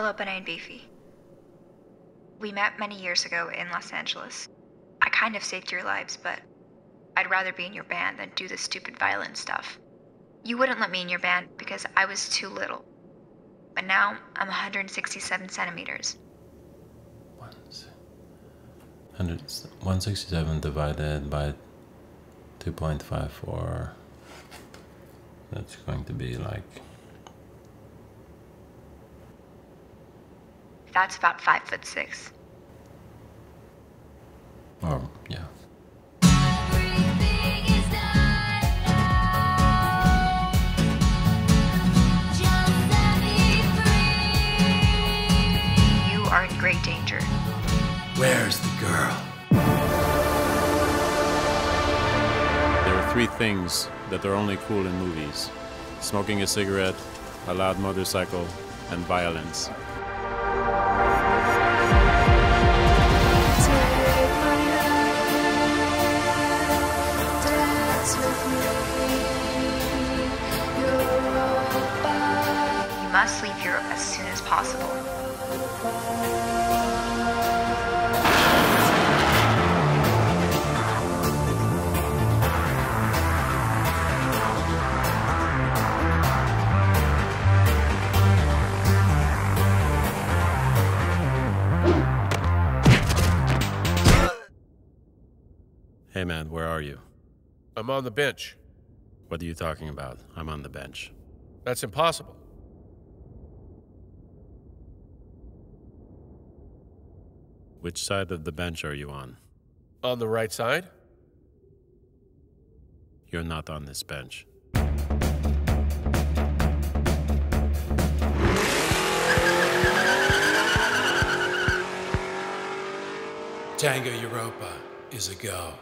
Hello, Bené and Beefy. We met many years ago in Los Angeles. I kind of saved your lives, but I'd rather be in your band than do this stupid violin stuff. You wouldn't let me in your band because I was too little. But now I'm 167 centimeters. 167 divided by 2.54 that's going to be like That's about five foot six. oh yeah You are in great danger. Where's the girl? There are three things that are only cool in movies smoking a cigarette, a loud motorcycle, and violence. Must leave Europe as soon as possible. Hey man, where are you? I'm on the bench. What are you talking about? I'm on the bench. That's impossible. Which side of the bench are you on? On the right side? You're not on this bench. Tango Europa is a go.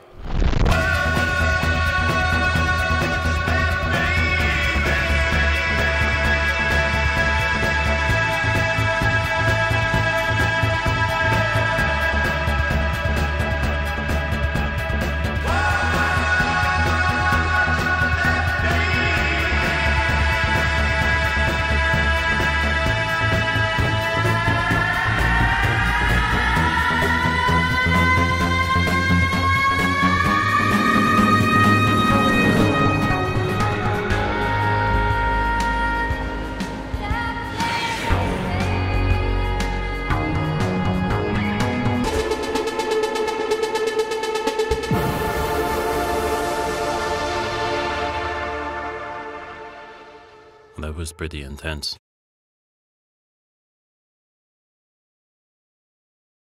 Was pretty intense